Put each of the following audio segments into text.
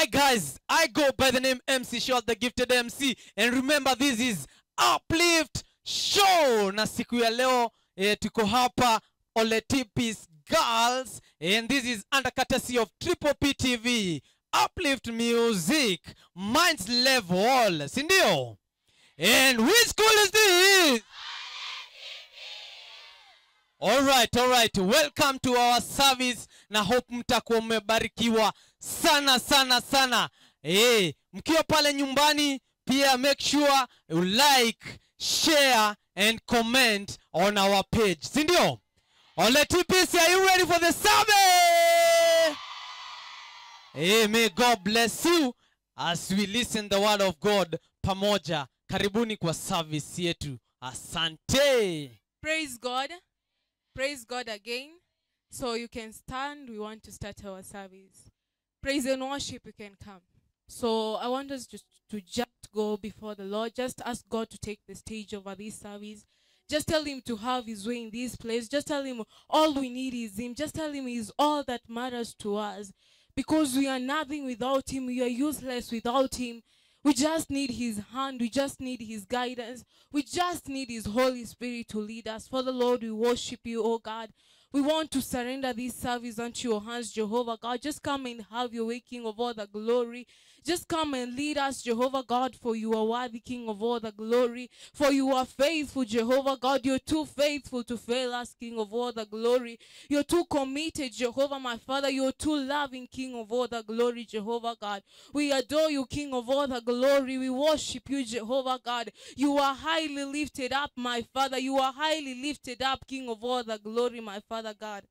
Hi guys, I go by the name MC Short, the gifted MC, and remember this is Uplift Show. Na siku ya leo eh, tuko hapa Oletipis Girls, and this is under courtesy of Triple P TV, Uplift Music, Minds Level, si ndio? And which school is this? All right, all right. Welcome to our service na hope mtakuwa mmebarikiwa sana sana sana. Eh, mkiwa pale nyumbani pia make sure you like, share and comment on our page. Si ndio? Ole TPC, are you ready for the service? Hey, may God bless you as we listen the word of God pamoja. Karibuni kwa service yetu. Asante. Praise God. Praise God again. So you can stand. We want to start our service. Praise and worship, you can come. So I want us just to just go before the Lord. Just ask God to take the stage over this service. Just tell him to have his way in this place. Just tell him all we need is him. Just tell him he's all that matters to us. Because we are nothing without him. We are useless without him. We just need his hand. We just need his guidance. We just need his Holy Spirit to lead us. For the Lord, we worship you, oh God. We want to surrender this service unto your hands, Jehovah God. Just come and have your waking of all the glory. Just come and lead us, Jehovah God, for you are worthy, King of all the glory. For you are faithful, Jehovah God. You're too faithful to fail us, King of all the glory. You're too committed, Jehovah, my Father. You're too loving, King of all the glory, Jehovah God. We adore you, King of all the glory. We worship you, Jehovah God. You are highly lifted up, my Father. You are highly lifted up, King of all the glory, my Father God.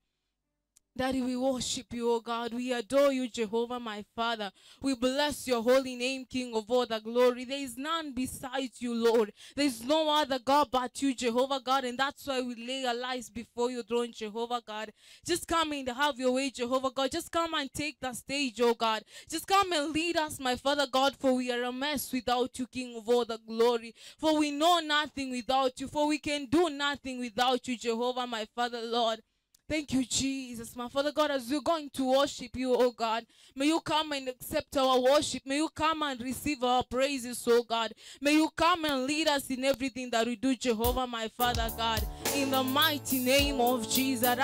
Daddy, we worship you, oh God. We adore you, Jehovah, my Father. We bless your holy name, King of all the glory. There is none besides you, Lord. There is no other God but you, Jehovah God. And that's why we lay our lives before your throne, Jehovah God. Just come and have your way, Jehovah God. Just come and take the stage, oh God. Just come and lead us, my Father God, for we are a mess without you, King of all the glory. For we know nothing without you. For we can do nothing without you, Jehovah, my Father, Lord. Thank you, Jesus. My Father God, as we're going to worship you, oh God, may you come and accept our worship. May you come and receive our praises, oh God. May you come and lead us in everything that we do, Jehovah, my Father God. In the mighty name of Jesus.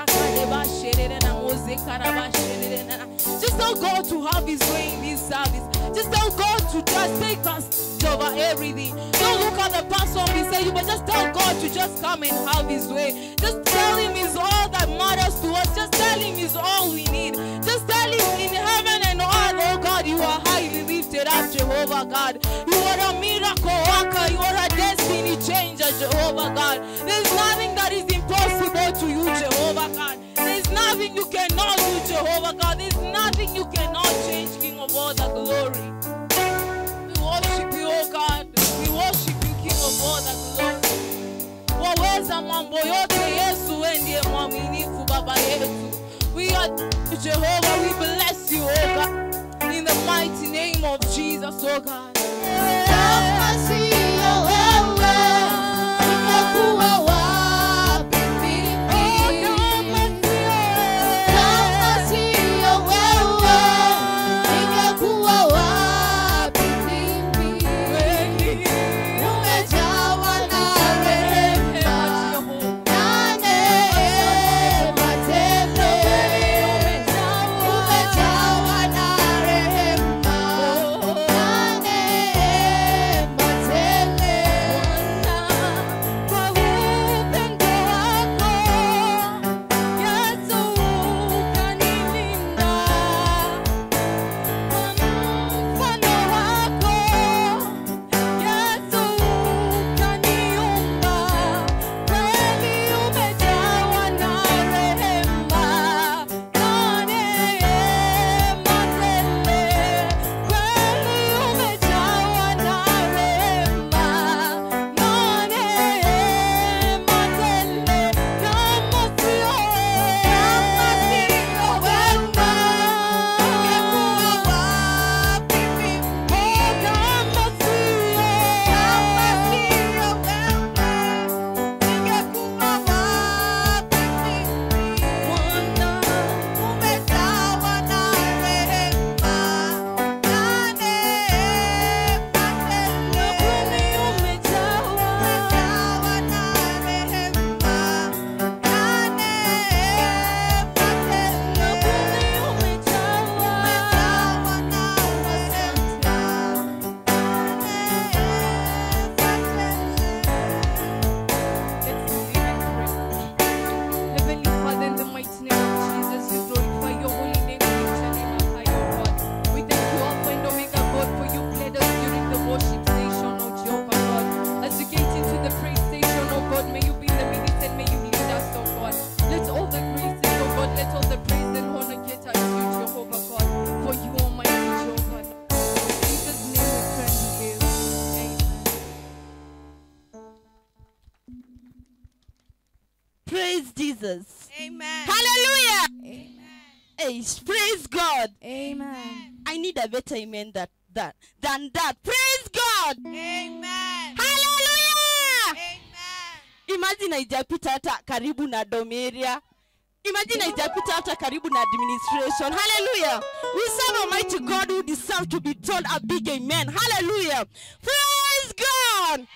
Just tell God to have his way in this service. Just tell God to just take us over everything. Don't look at the pastor beside you, but just tell God to just come and have his way. Just tell him he's all that matters to us. Just tell him he's all we need. Just tell him in heaven and earth, oh God, you are highly lifted up, Jehovah God. You are a miracle worker. You are a destiny changer, Jehovah God. There's nothing that is impossible to you, Jehovah God. There's nothing you cannot do, Jehovah God. There's nothing you cannot change, King of all the glory. We worship you, oh God. We worship you, King of all the glory. Mambo yote, Yesu, wewe ndiye mwaminifu, Baba. We are Jehovah, we bless you, oh God. In the mighty name of Jesus, oh God. Kama greater amen that, that, than that. Praise God. Amen. Hallelujah. Amen. Imagine haijapita hata karibu na domeria Imagine haijapita hata karibu na administration. Hallelujah. We serve Almighty God who deserves to be told a big amen. Hallelujah. Praise God.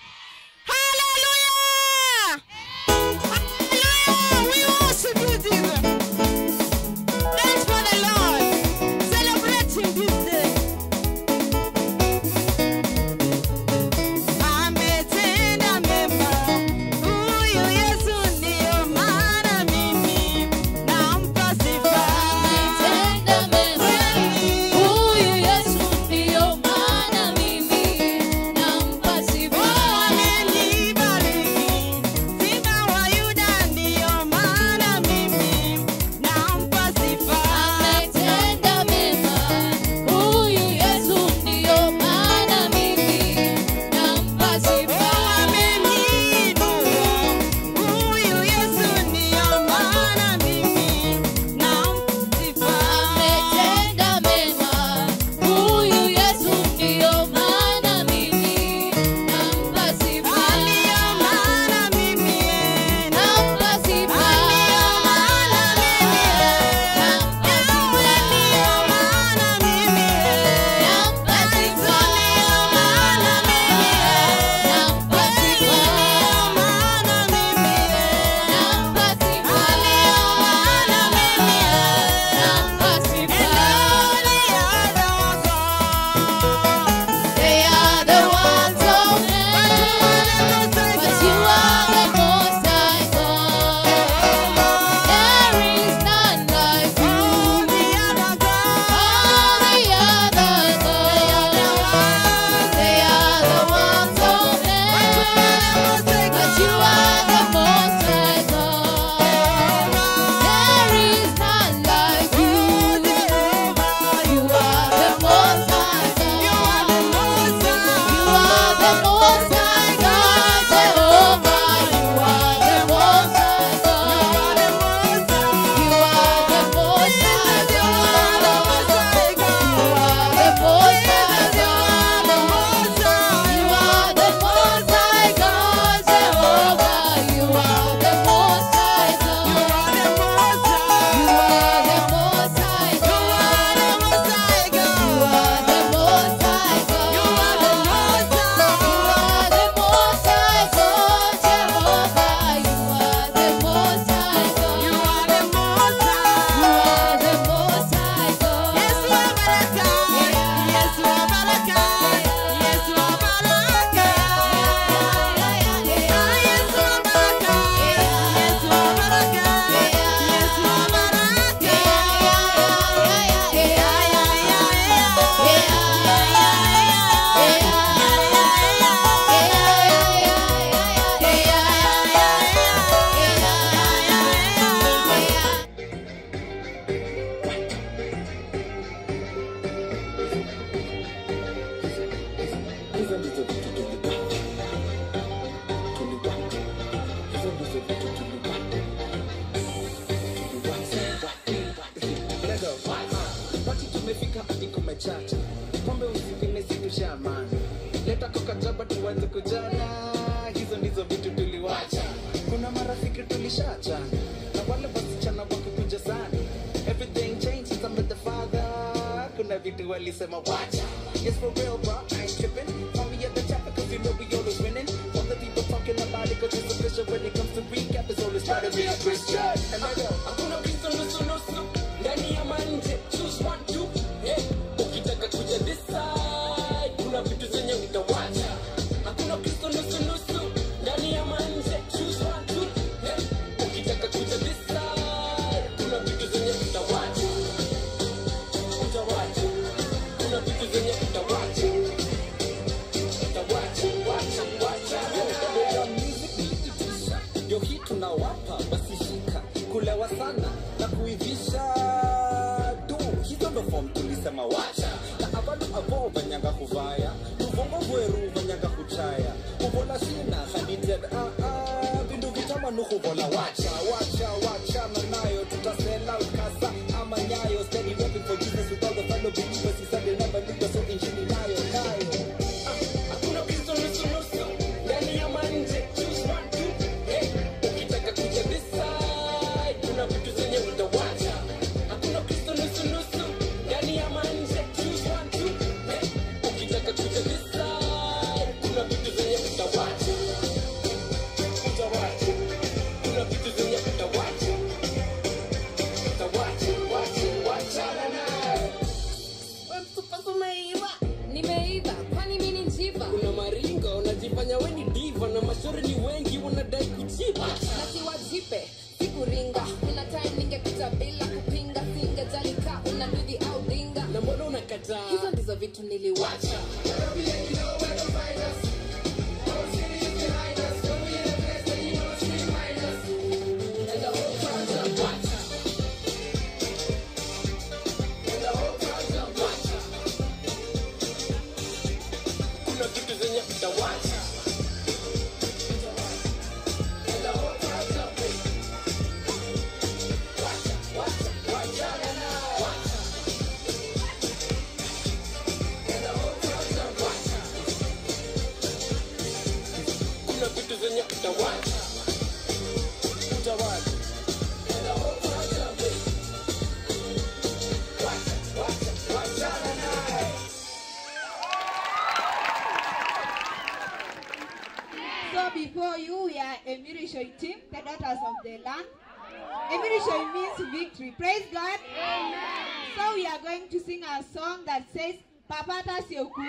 divination means victory. Praise God. Amen. So we are going to sing a song that says, Papata Sioku.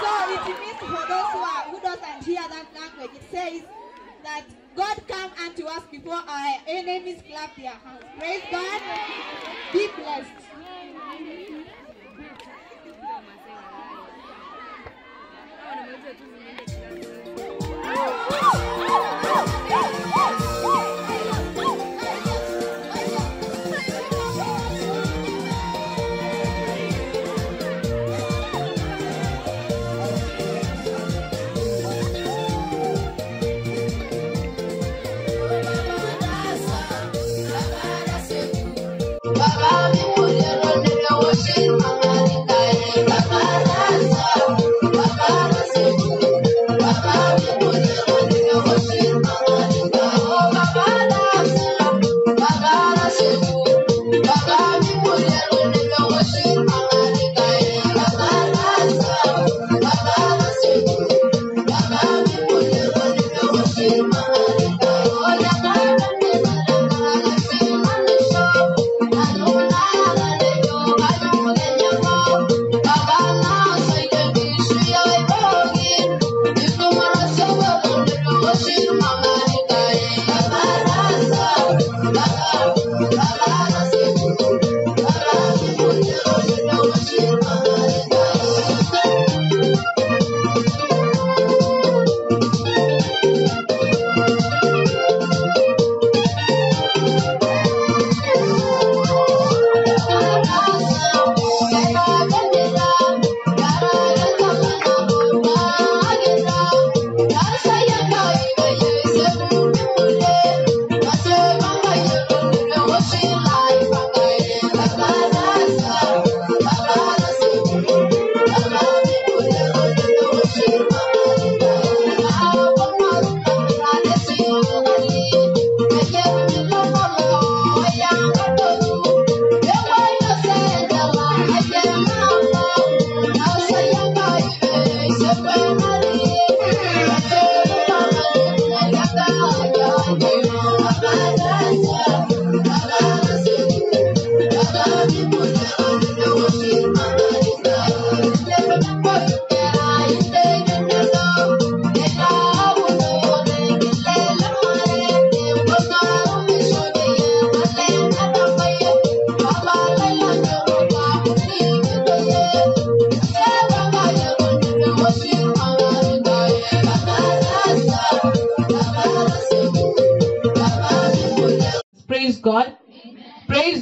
So it means for those who, are, who doesn't hear that language, it says that God come unto us before our enemies clap their hands. Praise God. Be blessed.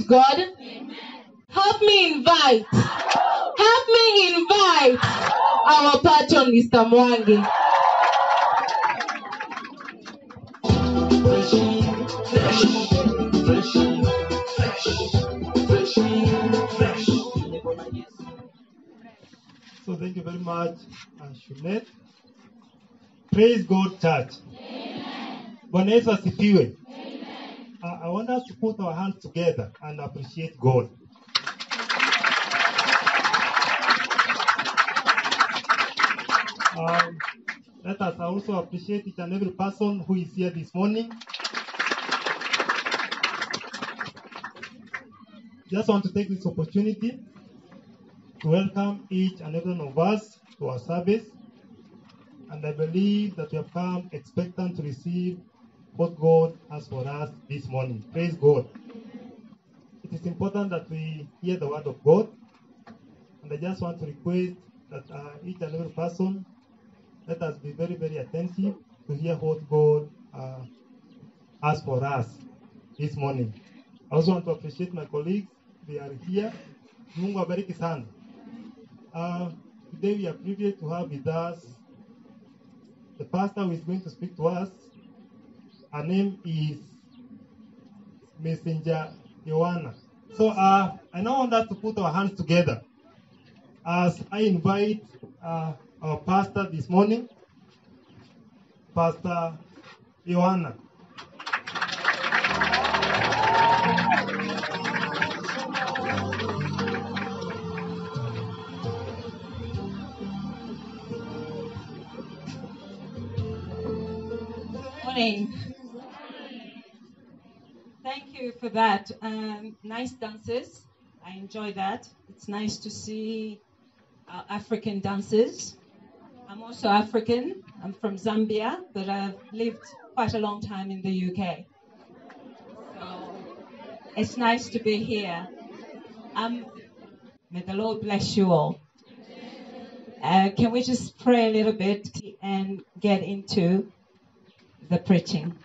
Praise God. Help me invite. Help me invite our patron, Mr. Mwangi. So thank you very much, uh, Shunet. Praise God, church. Bwana Yesu asifiwe. I want us to put our hands together and appreciate God. Um, let us also appreciate each and every person who is here this morning. Just want to take this opportunity to welcome each and every one of us to our service. And I believe that we have come expectant to receive what God has for us this morning. Praise God. It is important that we hear the word of God. And I just want to request that uh, each and every person, let us be very, very attentive to hear what God uh, has for us this morning. I also want to appreciate my colleagues. They are here. Uh, today we are privileged to have with us the pastor who is going to speak to us. Her name is Messenger Joanna. So uh, I now want us to put our hands together as I invite uh, our pastor this morning, Pastor Joanna. Morning. You for that. Um, nice dances. I enjoy that. It's nice to see uh, African dances. I'm also African. I'm from Zambia, but I've lived quite a long time in the UK. So it's nice to be here. Um, may the Lord bless you all. Uh, can we just pray a little bit and get into the preaching.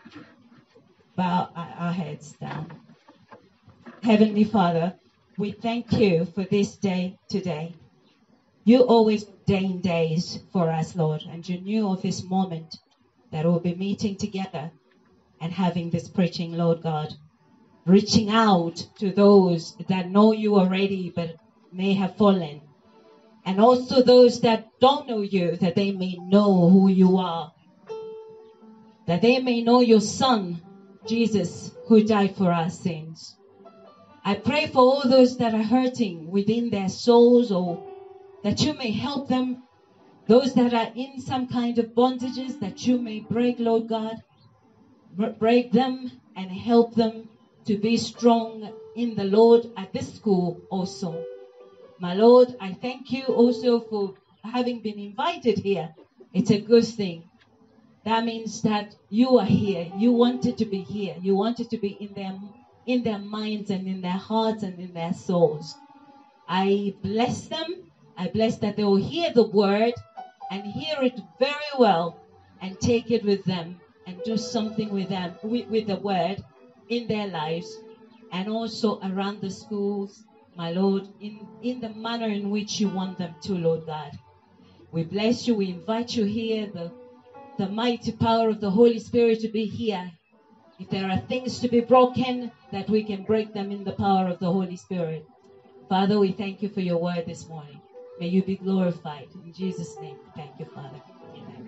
Bow our heads down. Heavenly Father, we thank you for this day today. You always ordain days for us, Lord, and you knew of this moment that we'll be meeting together and having this preaching, Lord God, reaching out to those that know you already but may have fallen, and also those that don't know you, that they may know who you are that they may know your Son, Jesus, who died for our sins. I pray for all those that are hurting within their souls, or that you may help them, those that are in some kind of bondages, that you may break, Lord God, break them and help them to be strong in the Lord at this school also. My Lord, I thank you also for having been invited here. It's a good thing. That means that you are here. You wanted to be here. You wanted to be in their in their minds and in their hearts and in their souls. I bless them. I bless that they will hear the word and hear it very well and take it with them and do something with them with, with the word in their lives and also around the schools, my Lord, in, in the manner in which you want them to, Lord God. We bless you. We invite you here, the the mighty power of the Holy Spirit to be here. If there are things to be broken, that we can break them in the power of the Holy Spirit. Father, we thank you for your word this morning. May you be glorified. In Jesus' name, thank you, Father. Amen.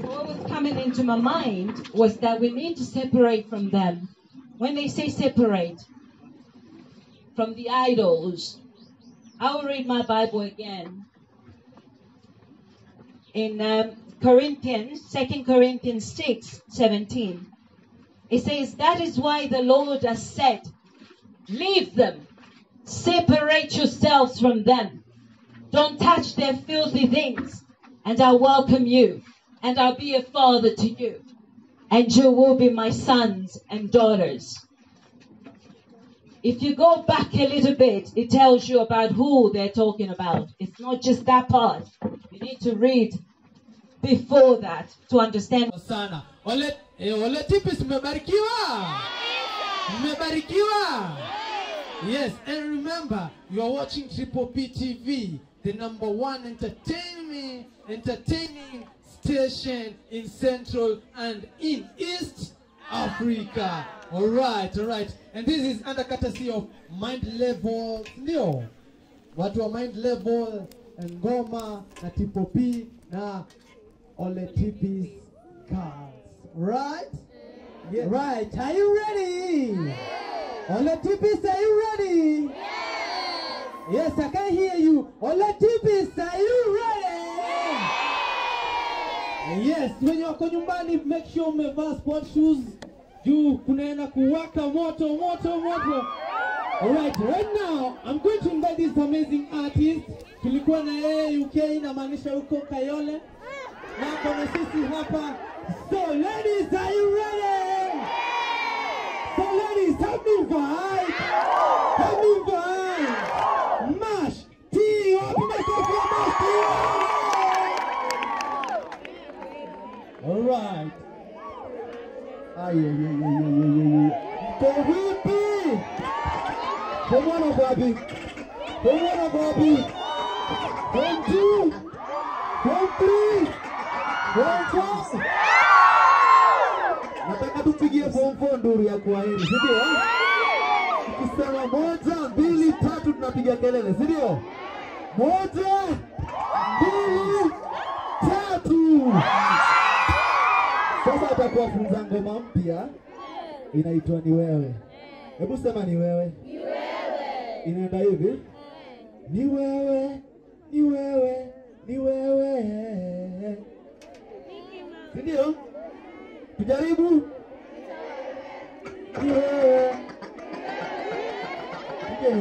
What was coming into my mind was that we need to separate from them. When they say separate, from the idols. I will read my Bible again. In um, Corinthians, 2 Corinthians 6 17. It says, That is why the Lord has said, Leave them, separate yourselves from them. Don't touch their filthy things, and I'll welcome you, and I'll be a father to you, and you will be my sons and daughters. If you go back a little bit, it tells you about who they're talking about. It's not just that part. You need to read before that to understand. sana ole eh, ole tipis yes and remember you are watching triple p tv the number one entertainment entertaining station in central and in east africa. All right all right. And this is under courtesy of mind level. Ndio. Watu wa mind level ngoma na tipo p na ole tipis cars right? Yeah. right. Are you ready? Ole tipis are you ready? Yes. I can hear you. Ole tipis are you ready yes wenye wako nyumbani make sure umevaa sport shoes juu kunaenda kuwaka moto moto moto Alright, right now I'm going to invite this amazing artist. Tulikuwa na yeye UK inamaanisha huko Kayole. Na kuna sisi hapa. So ladies, are you ready? So ladies, help me vibe. T? Alright. Ay, ay, ay, ay, ay, ay, ay. Kwa vipi? Pomona Bobby. Pomona Bobby. One, two. One, three. One, four. Nataka tupigie form nduru ya kuahiri, si ndio? Moja, mbili, tatu tunapiga kelele, si ndio? Moja, mbili, tatu. Sasa atakuwa funza ngoma mpya inaitwa ni wewe. Hebu sema ni wewe. Inaenda hivi. Ni wewe, ni wewe, ni wewe. Si ndio? Tujaribu. Ni wewe. Nije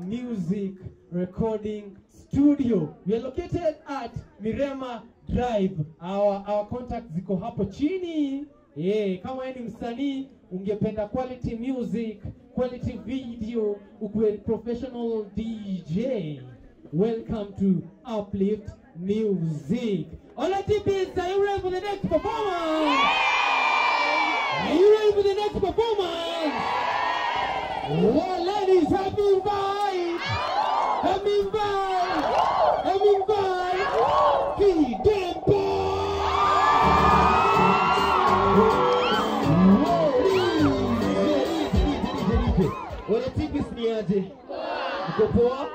music recording studio. We are located at Mirema Drive. Our, our contact ziko hapo chini. Yeah, kama wewe ni msanii ungependa quality music, quality video, ukuwe professional DJ. Welcome to Uplift Music. All our TPs, are you ready for the next performance? Yeah! Are you ready for the next performance? Yeah! Well, ladies, happy vibe! Aje? Uko poa?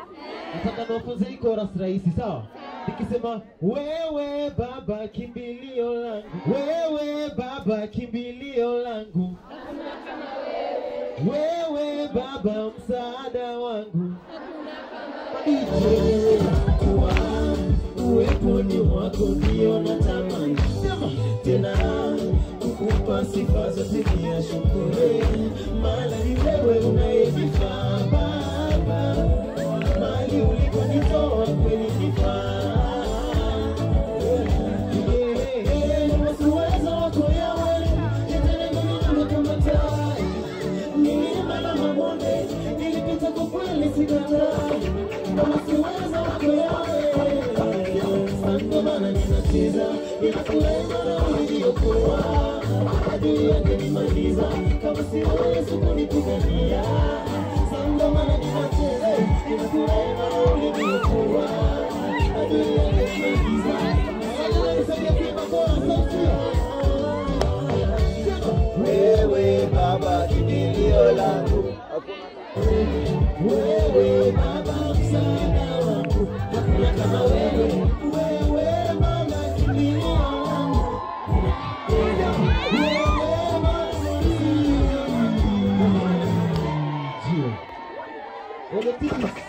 Nataka niwafunze hii rahisi, sawa? Nikisema wewe baba kimbilio langu, wewe baba kimbilio langu, wewe baba msaada wangu, mimi mwenyewe ni wako, tena Yake nimaliza, kama si Yesu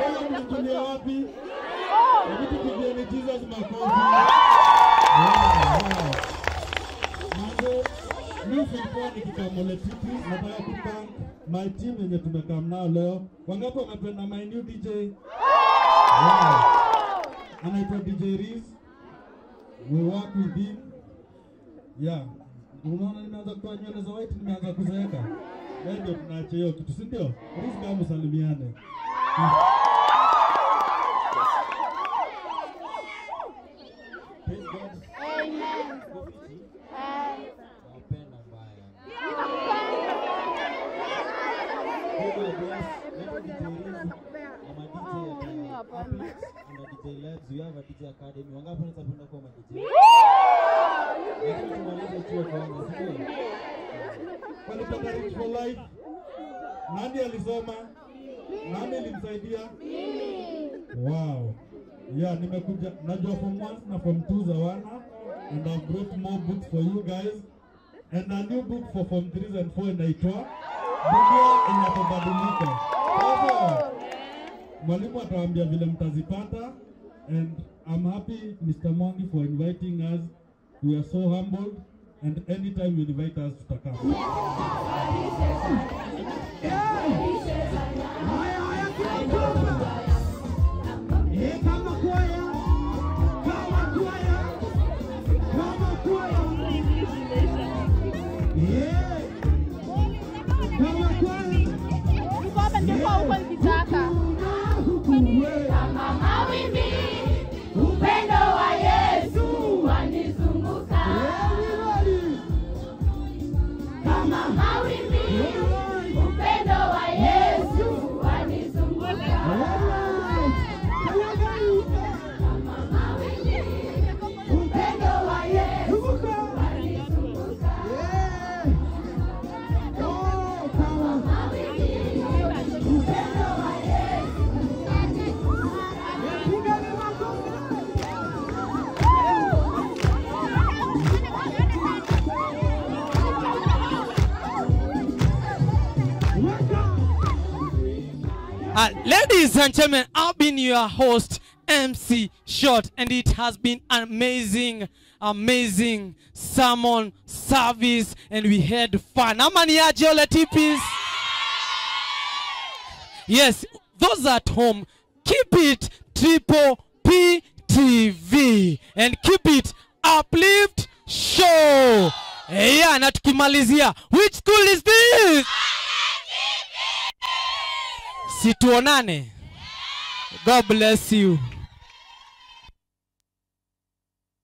Sasa mlitulia wapi? Hebu tupigieni Jesus makofi. Nataka my team yenye tumekam nao leo. Wangapi wamependa my new DJ? Wow. Anaitwa DJ Riz. We work with him. Yeah. Unaona nimeanza kutoa nywele za white, nimeanza kuzeeka. Ndio tunaacha hiyo kitu, si ndio? Riz kama msalimiane. Praise and a We have a DJ Academy. Wangapi wanaweza penda kuwa ma DJ? Lakini tumalize chuo kwanza, sio? Walipata Rich for Life. Nani alisoma? Nani ilimsaidia? Wow. Yeah, nimekuja najua form 1 na form 2 za wana and I've brought more books for you guys and a new book for form 3 and 4 inaitwa Dunia Inapobadilika. Mwalimu atawaambia vile mtazipata and I'm happy Mr. Mwangi for inviting us. We are so humbled and anytime you invite us to Eh, and gentlemen, I've been your host, MC Short, and it has been amazing, amazing sermon service, and we had fun. How many are tipis? Yes, those at home, keep it triple PTV and keep it uplift show. Yeah, na tukimalizia, which school is this? Situonane. God bless you.